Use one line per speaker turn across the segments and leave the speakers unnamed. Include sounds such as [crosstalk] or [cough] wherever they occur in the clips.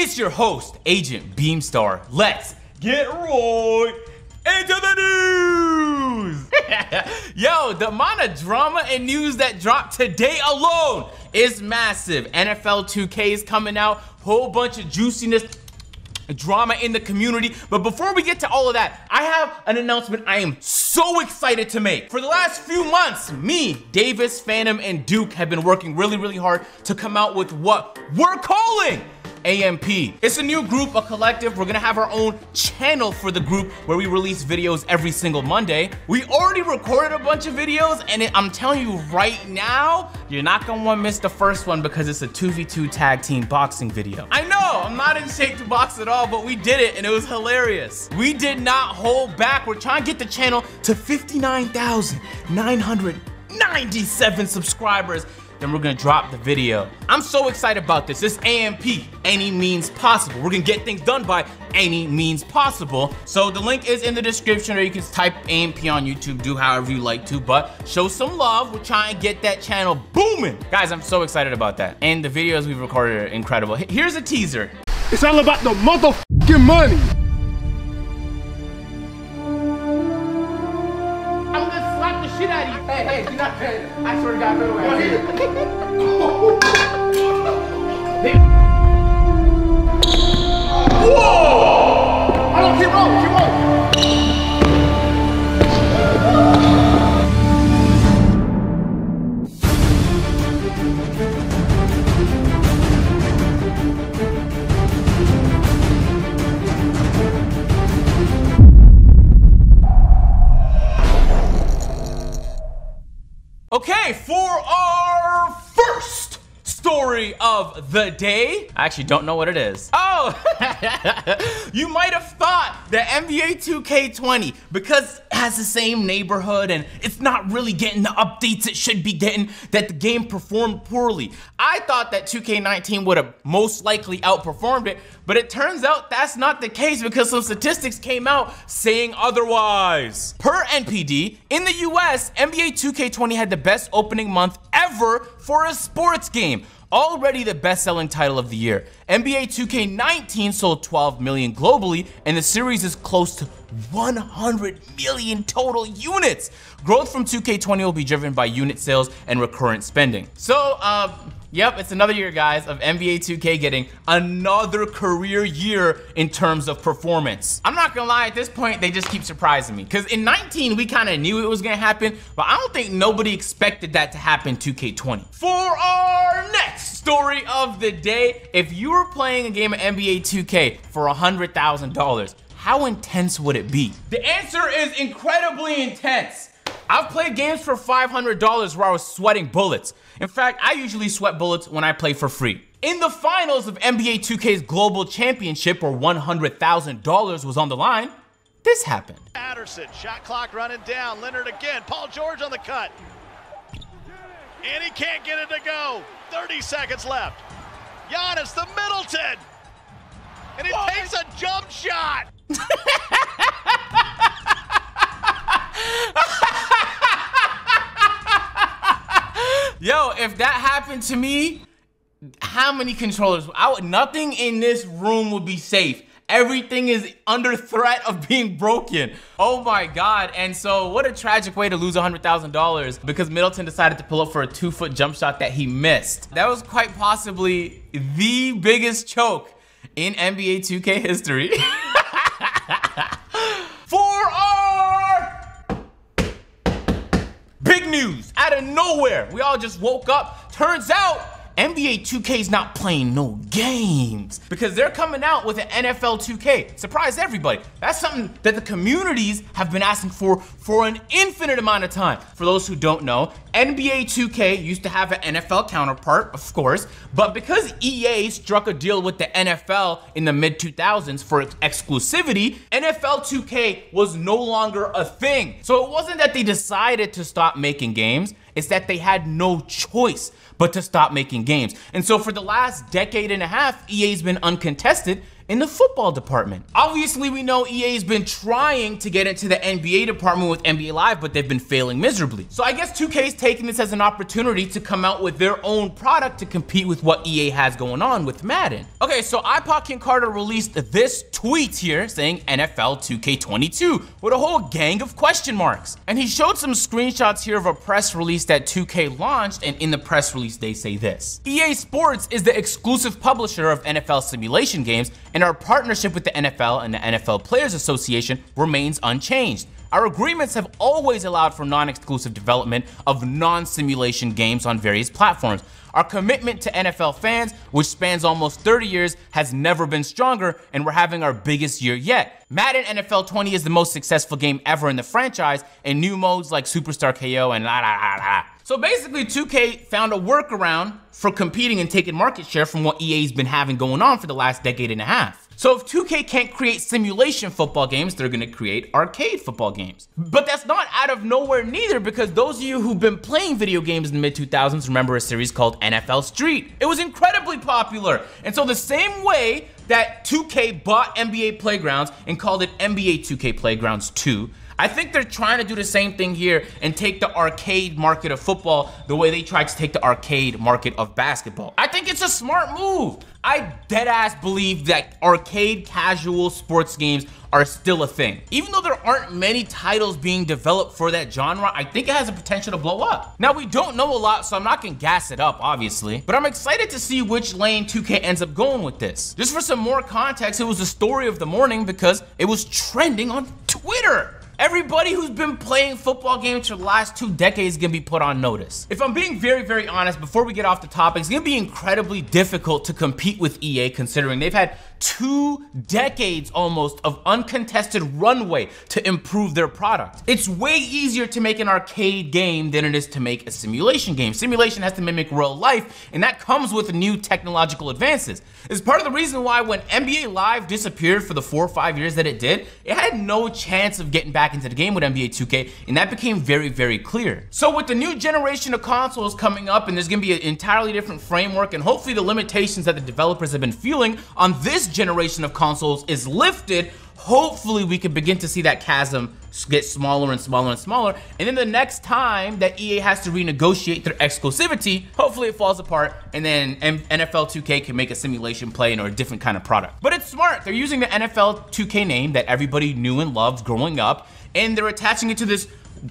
It's your host, Agent Beamstar. Let's get right into the news. [laughs] Yo, the amount of drama and news that dropped today alone is massive. NFL 2K is coming out, whole bunch of juiciness drama in the community. But before we get to all of that, I have an announcement I am so excited to make. For the last few months, me, Davis, Phantom, and Duke have been working really, really hard to come out with what we're calling AMP. It's a new group, a collective. We're gonna have our own channel for the group where we release videos every single Monday. We already recorded a bunch of videos and it, I'm telling you right now, you're not gonna wanna miss the first one because it's a 2v2 tag team boxing video. I know, I'm not in shape to box at all, but we did it and it was hilarious. We did not hold back. We're trying to get the channel to 59,997 subscribers then we're gonna drop the video. I'm so excited about this. This AMP, any means possible. We're gonna get things done by any means possible. So the link is in the description or you can type AMP on YouTube, do however you like to, but show some love. We're trying to get that channel booming. Guys, I'm so excited about that. And the videos we've recorded are incredible. Here's a teaser.
It's all about the motherfucking money.
You. Hey, hey, you're not paying. I swear to God, go away. [laughs] [laughs] the day. I actually don't know what it is. Oh, [laughs] you might have thought that NBA 2K20, because it has the same neighborhood and it's not really getting the updates it should be getting, that the game performed poorly. I thought that 2K19 would have most likely outperformed it, but it turns out that's not the case because some statistics came out saying otherwise. Per NPD, in the US, NBA 2K20 had the best opening month ever for a sports game already the best-selling title of the year. NBA 2K19 sold 12 million globally, and the series is close to 100 million total units. Growth from 2K20 will be driven by unit sales and recurrent spending. So, uh, Yep, it's another year, guys, of NBA 2K getting another career year in terms of performance. I'm not gonna lie, at this point, they just keep surprising me. Because in 19, we kind of knew it was gonna happen, but I don't think nobody expected that to happen 2K20. For our next story of the day, if you were playing a game of NBA 2K for $100,000, how intense would it be? The answer is incredibly intense. I've played games for $500 where I was sweating bullets. In fact, I usually sweat bullets when I play for free. In the finals of NBA 2K's Global Championship, where $100,000 was on the line, this happened.
Patterson, shot clock running down. Leonard again. Paul George on the cut. And he can't get it to go. 30 seconds left. Giannis, the Middleton. And it what? takes a jump shot. [laughs]
Yo, if that happened to me, how many controllers? I would, nothing in this room would be safe. Everything is under threat of being broken. Oh my God. And so what a tragic way to lose $100,000 because Middleton decided to pull up for a two foot jump shot that he missed. That was quite possibly the biggest choke in NBA 2K history. [laughs] news out of nowhere. We all just woke up. Turns out NBA 2K is not playing no games because they're coming out with an NFL 2K. Surprise everybody. That's something that the communities have been asking for for an infinite amount of time. For those who don't know, NBA 2K used to have an NFL counterpart, of course, but because EA struck a deal with the NFL in the mid 2000s for exclusivity, NFL 2K was no longer a thing. So it wasn't that they decided to stop making games, it's that they had no choice but to stop making games. And so for the last decade and a half, EA's been uncontested in the football department. Obviously, we know EA's been trying to get into the NBA department with NBA Live, but they've been failing miserably. So I guess 2K's taking this as an opportunity to come out with their own product to compete with what EA has going on with Madden. Okay, so iPod King Carter released this tweet here saying NFL 2K22 with a whole gang of question marks. And he showed some screenshots here of a press release that 2K launched, and in the press release, they say this. EA Sports is the exclusive publisher of NFL simulation games, and our partnership with the NFL and the NFL Players Association remains unchanged. Our agreements have always allowed for non-exclusive development of non-simulation games on various platforms. Our commitment to NFL fans, which spans almost 30 years, has never been stronger, and we're having our biggest year yet. Madden NFL 20 is the most successful game ever in the franchise, and new modes like Superstar KO and la la la la. So basically, 2K found a workaround for competing and taking market share from what EA's been having going on for the last decade and a half. So if 2K can't create simulation football games, they're gonna create arcade football games. But that's not out of nowhere neither because those of you who've been playing video games in the mid 2000s remember a series called NFL Street. It was incredibly popular. And so the same way that 2K bought NBA Playgrounds and called it NBA 2K Playgrounds 2, I think they're trying to do the same thing here and take the arcade market of football the way they tried to take the arcade market of basketball. I think it's a smart move. I deadass believe that arcade casual sports games are still a thing. Even though there aren't many titles being developed for that genre, I think it has the potential to blow up. Now, we don't know a lot, so I'm not gonna gas it up, obviously, but I'm excited to see which lane 2K ends up going with this. Just for some more context, it was the story of the morning because it was trending on Twitter. Everybody who's been playing football games for the last two decades is gonna be put on notice. If I'm being very, very honest, before we get off the topic, it's gonna be incredibly difficult to compete with EA considering they've had two decades almost of uncontested runway to improve their product. It's way easier to make an arcade game than it is to make a simulation game. Simulation has to mimic real life, and that comes with new technological advances. It's part of the reason why when NBA Live disappeared for the four or five years that it did, it had no chance of getting back into the game with NBA 2K, and that became very, very clear. So with the new generation of consoles coming up, and there's gonna be an entirely different framework, and hopefully the limitations that the developers have been feeling on this generation of consoles is lifted, hopefully we can begin to see that chasm get smaller and smaller and smaller. And then the next time that EA has to renegotiate their exclusivity, hopefully it falls apart and then NFL 2K can make a simulation play or a different kind of product. But it's smart. They're using the NFL 2K name that everybody knew and loved growing up, and they're attaching it to this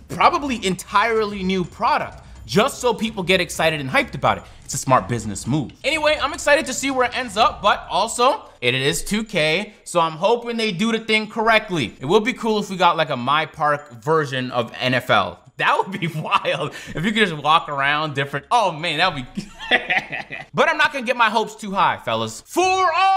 probably entirely new product just so people get excited and hyped about it. It's a smart business move. Anyway, I'm excited to see where it ends up, but also it is 2K, so I'm hoping they do the thing correctly. It would be cool if we got like a My Park version of NFL. That would be [laughs] wild if you could just walk around different. Oh man, that would be. [laughs] but I'm not gonna get my hopes too high, fellas. For next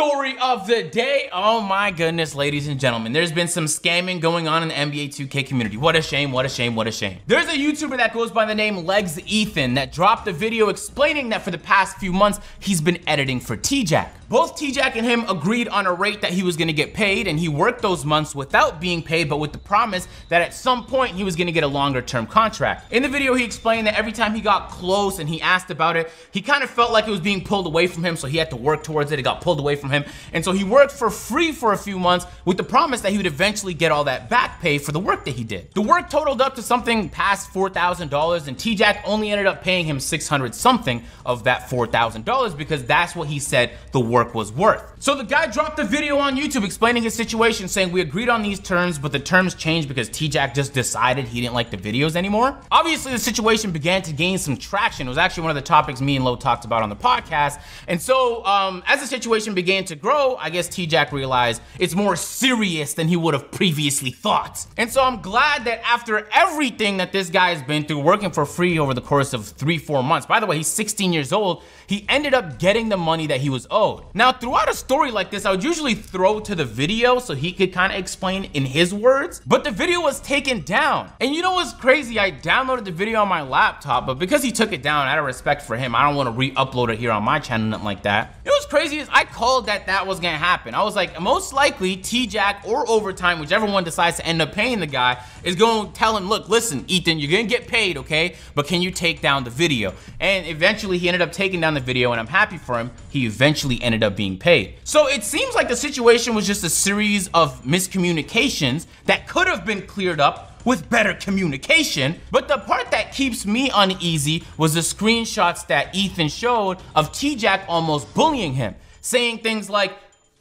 story of the day. Oh my goodness, ladies and gentlemen. There's been some scamming going on in the NBA 2K community. What a shame, what a shame, what a shame. There's a YouTuber that goes by the name Legs Ethan that dropped a video explaining that for the past few months, he's been editing for T-Jack. Both T-Jack and him agreed on a rate that he was gonna get paid and he worked those months without being paid but with the promise that at some point he was gonna get a longer term contract. In the video he explained that every time he got close and he asked about it, he kind of felt like it was being pulled away from him so he had to work towards it, it got pulled away from him and so he worked for free for a few months with the promise that he would eventually get all that back pay for the work that he did. The work totaled up to something past $4,000 and T-Jack only ended up paying him 600 something of that $4,000 because that's what he said the work work was worth. So the guy dropped a video on YouTube explaining his situation saying we agreed on these terms, but the terms changed because T-Jack just decided he didn't like the videos anymore. Obviously the situation began to gain some traction. It was actually one of the topics me and Lo talked about on the podcast. And so um, as the situation began to grow, I guess T-Jack realized it's more serious than he would have previously thought. And so I'm glad that after everything that this guy has been through working for free over the course of three, four months, by the way, he's 16 years old, he ended up getting the money that he was owed. Now, throughout a story like this, I would usually throw to the video so he could kind of explain in his words, but the video was taken down. And you know what's crazy? I downloaded the video on my laptop, but because he took it down, out of respect for him, I don't want to re-upload it here on my channel, nothing like that. Know what's crazy is I called that that was gonna happen. I was like, most likely T-Jack or Overtime, whichever one decides to end up paying the guy, is going to tell him, look, listen, Ethan, you're gonna get paid, okay? But can you take down the video? And eventually he ended up taking down the video and I'm happy for him. He eventually ended ended up being paid. So it seems like the situation was just a series of miscommunications that could have been cleared up with better communication. But the part that keeps me uneasy was the screenshots that Ethan showed of T-Jack almost bullying him, saying things like,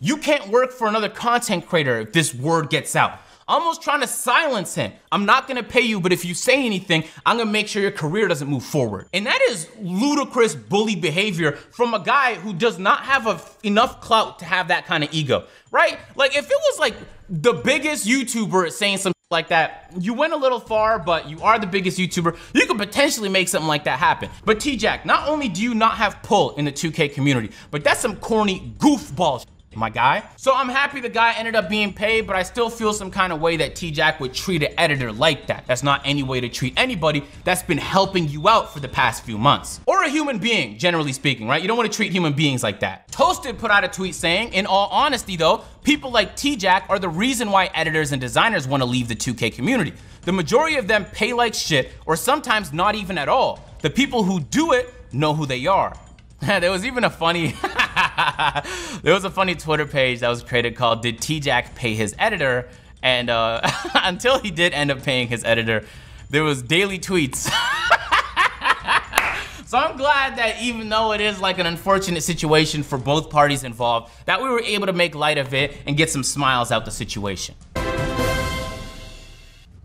you can't work for another content creator if this word gets out. Almost trying to silence him. I'm not gonna pay you, but if you say anything, I'm gonna make sure your career doesn't move forward. And that is ludicrous bully behavior from a guy who does not have a, enough clout to have that kind of ego, right? Like if it was like the biggest YouTuber saying some like that, you went a little far, but you are the biggest YouTuber. You could potentially make something like that happen. But T-Jack, not only do you not have pull in the 2K community, but that's some corny goofball my guy. So I'm happy the guy ended up being paid, but I still feel some kind of way that T-Jack would treat an editor like that. That's not any way to treat anybody that's been helping you out for the past few months. Or a human being, generally speaking, right? You don't want to treat human beings like that. Toasted put out a tweet saying, in all honesty though, people like T-Jack are the reason why editors and designers want to leave the 2K community. The majority of them pay like shit, or sometimes not even at all. The people who do it know who they are. [laughs] there was even a funny [laughs] [laughs] there was a funny Twitter page that was created called Did T-Jack Pay His Editor? And uh, [laughs] until he did end up paying his editor, there was daily tweets. [laughs] so I'm glad that even though it is like an unfortunate situation for both parties involved, that we were able to make light of it and get some smiles out the situation.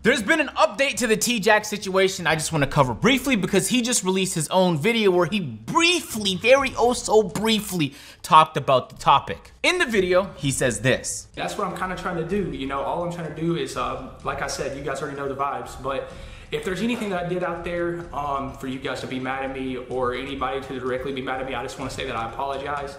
There's been an update to the T-Jack situation I just want to cover briefly because he just released his own video where he briefly, very oh so briefly, talked about the topic. In the video, he says this.
That's what I'm kind of trying to do. You know, all I'm trying to do is, um, like I said, you guys already know the vibes, but if there's anything that I did out there um, for you guys to be mad at me or anybody to directly be mad at me, I just want to say that I apologize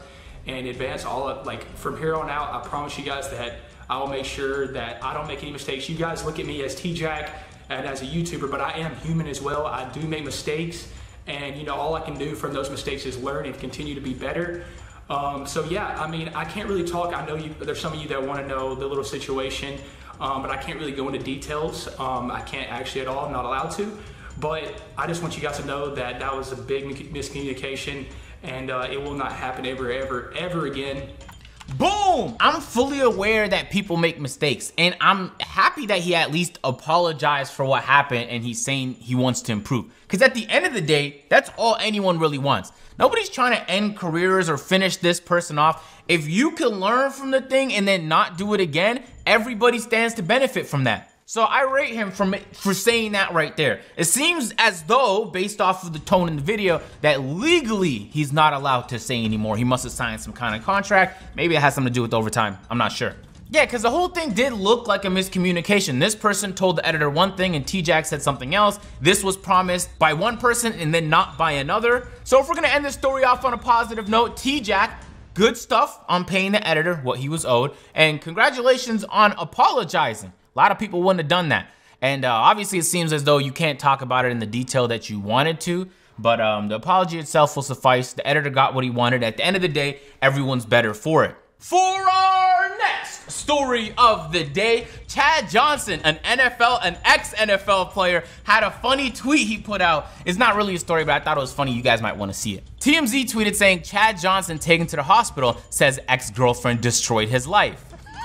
in advance. All of, like from here on out, I promise you guys that I will make sure that I don't make any mistakes. You guys look at me as T-Jack and as a YouTuber, but I am human as well. I do make mistakes, and you know all I can do from those mistakes is learn and continue to be better. Um, so yeah, I mean, I can't really talk. I know you, there's some of you that want to know the little situation, um, but I can't really go into details. Um, I can't actually at all. I'm not allowed to. But I just want you guys to know that that was a big miscommunication, and uh, it will not happen ever, ever, ever again.
Boom! I'm fully aware that people make mistakes, and I'm happy that he at least apologized for what happened and he's saying he wants to improve. Because at the end of the day, that's all anyone really wants. Nobody's trying to end careers or finish this person off. If you can learn from the thing and then not do it again, everybody stands to benefit from that. So I rate him for, for saying that right there. It seems as though, based off of the tone in the video, that legally he's not allowed to say anymore. He must have signed some kind of contract. Maybe it has something to do with overtime. I'm not sure. Yeah, because the whole thing did look like a miscommunication. This person told the editor one thing and T-Jack said something else. This was promised by one person and then not by another. So if we're gonna end this story off on a positive note, T-Jack, good stuff on paying the editor what he was owed, and congratulations on apologizing. A lot of people wouldn't have done that. And uh, obviously, it seems as though you can't talk about it in the detail that you wanted to. But um, the apology itself will suffice. The editor got what he wanted. At the end of the day, everyone's better for it. For our next story of the day, Chad Johnson, an NFL, an ex-NFL player, had a funny tweet he put out. It's not really a story, but I thought it was funny. You guys might want to see it. TMZ tweeted saying, Chad Johnson taken to the hospital, says ex-girlfriend destroyed his life.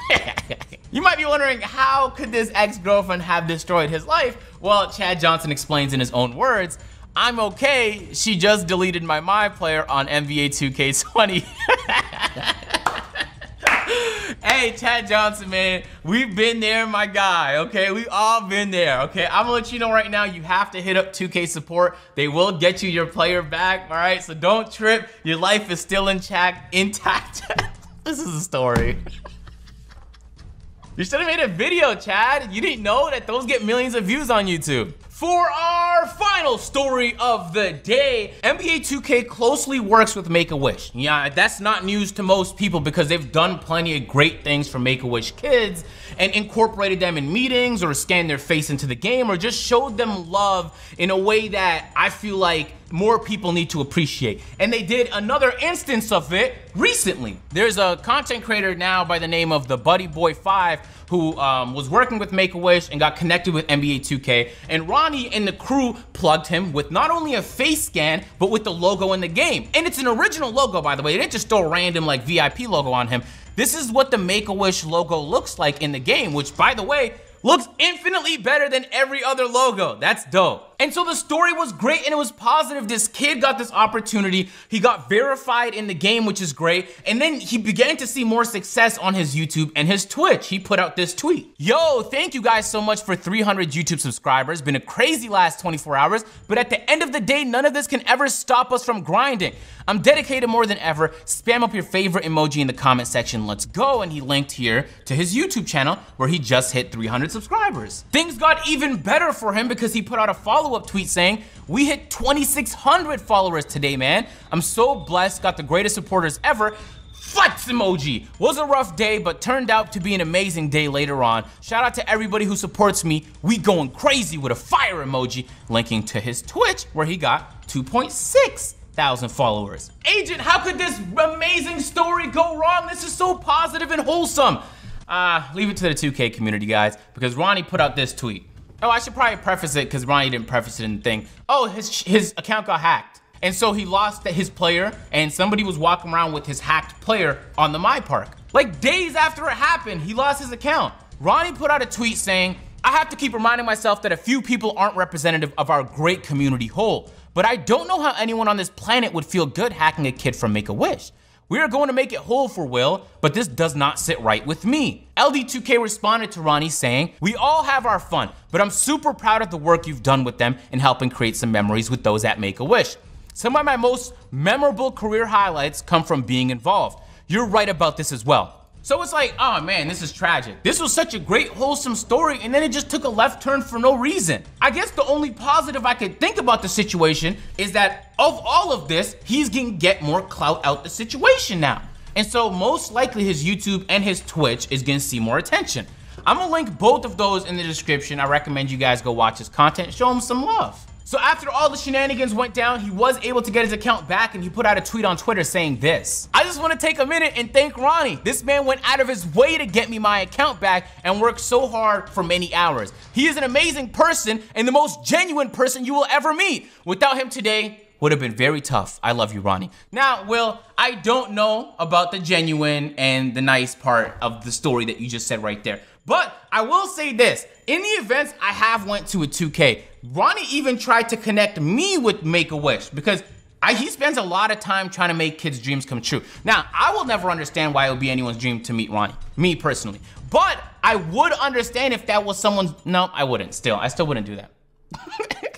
[laughs] you might be wondering, how could this ex-girlfriend have destroyed his life? Well, Chad Johnson explains in his own words, I'm okay, she just deleted my My Player on NBA 2K20. [laughs] hey, Chad Johnson, man, we've been there, my guy, okay? We've all been there, okay? I'm gonna let you know right now, you have to hit up 2K support. They will get you your player back, all right? So don't trip. Your life is still in check, intact. [laughs] this is a story. You should have made a video, Chad. You didn't know that those get millions of views on YouTube. For our final story of the day, NBA 2K closely works with Make-A-Wish. Yeah, that's not news to most people because they've done plenty of great things for Make-A-Wish kids and incorporated them in meetings or scanned their face into the game or just showed them love in a way that I feel like more people need to appreciate. And they did another instance of it recently. There's a content creator now by the name of the Buddy Boy 5 who um, was working with Make-A-Wish and got connected with NBA 2K. And Ronnie and the crew plugged him with not only a face scan, but with the logo in the game. And it's an original logo, by the way. They didn't just throw a random like VIP logo on him. This is what the Make-A-Wish logo looks like in the game, which by the way, looks infinitely better than every other logo. That's dope. And so the story was great and it was positive. This kid got this opportunity. He got verified in the game, which is great. And then he began to see more success on his YouTube and his Twitch. He put out this tweet. Yo, thank you guys so much for 300 YouTube subscribers. Been a crazy last 24 hours, but at the end of the day, none of this can ever stop us from grinding. I'm dedicated more than ever. Spam up your favorite emoji in the comment section. Let's go. And he linked here to his YouTube channel where he just hit 300 subscribers. Things got even better for him because he put out a follow follow-up tweet saying, we hit 2,600 followers today, man. I'm so blessed, got the greatest supporters ever. Flex emoji. Was a rough day, but turned out to be an amazing day later on. Shout out to everybody who supports me. We going crazy with a fire emoji, linking to his Twitch where he got 2.6 thousand followers. Agent, how could this amazing story go wrong? This is so positive and wholesome. Uh, leave it to the 2K community, guys, because Ronnie put out this tweet. Oh, I should probably preface it because Ronnie didn't preface it in the thing. Oh, his his account got hacked. And so he lost his player and somebody was walking around with his hacked player on the My Park. Like days after it happened, he lost his account. Ronnie put out a tweet saying, I have to keep reminding myself that a few people aren't representative of our great community whole, but I don't know how anyone on this planet would feel good hacking a kid from Make-A-Wish. We are going to make it whole for Will, but this does not sit right with me. LD2K responded to Ronnie saying, We all have our fun, but I'm super proud of the work you've done with them in helping create some memories with those at Make-A-Wish. Some of my most memorable career highlights come from being involved. You're right about this as well. So it's like, oh man, this is tragic. This was such a great, wholesome story, and then it just took a left turn for no reason. I guess the only positive I could think about the situation is that of all of this, he's gonna get more clout out the situation now. And so most likely his YouTube and his Twitch is gonna see more attention. I'm gonna link both of those in the description. I recommend you guys go watch his content, show him some love. So after all the shenanigans went down, he was able to get his account back and he put out a tweet on Twitter saying this. I just want to take a minute and thank Ronnie. This man went out of his way to get me my account back and worked so hard for many hours. He is an amazing person and the most genuine person you will ever meet. Without him today, would have been very tough. I love you, Ronnie. Now, Will, I don't know about the genuine and the nice part of the story that you just said right there. But I will say this, in the events I have went to a 2K, Ronnie even tried to connect me with Make-A-Wish because I, he spends a lot of time trying to make kids' dreams come true. Now, I will never understand why it would be anyone's dream to meet Ronnie, me personally. But I would understand if that was someone's, no, I wouldn't still. I still wouldn't do that. [laughs]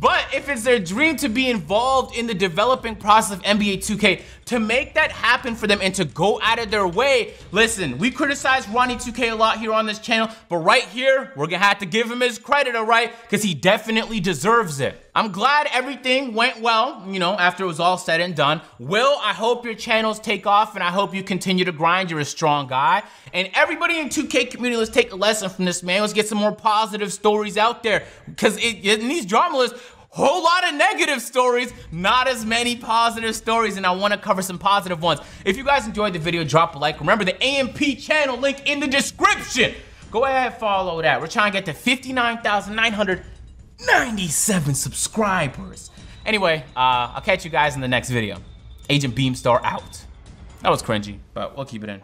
But if it's their dream to be involved in the developing process of NBA 2K, to make that happen for them and to go out of their way, listen, we criticize Ronnie 2K a lot here on this channel, but right here, we're gonna have to give him his credit, all right? Because he definitely deserves it. I'm glad everything went well, you know, after it was all said and done. Will, I hope your channels take off and I hope you continue to grind. You're a strong guy. And everybody in 2K community, let's take a lesson from this, man. Let's get some more positive stories out there. Because in these drama lists, whole lot of negative stories, not as many positive stories, and I wanna cover some positive ones. If you guys enjoyed the video, drop a like. Remember the AMP channel link in the description. Go ahead and follow that. We're trying to get to 59,997 subscribers. Anyway, uh, I'll catch you guys in the next video. Agent Beamstar out. That was cringy, but we'll keep it in.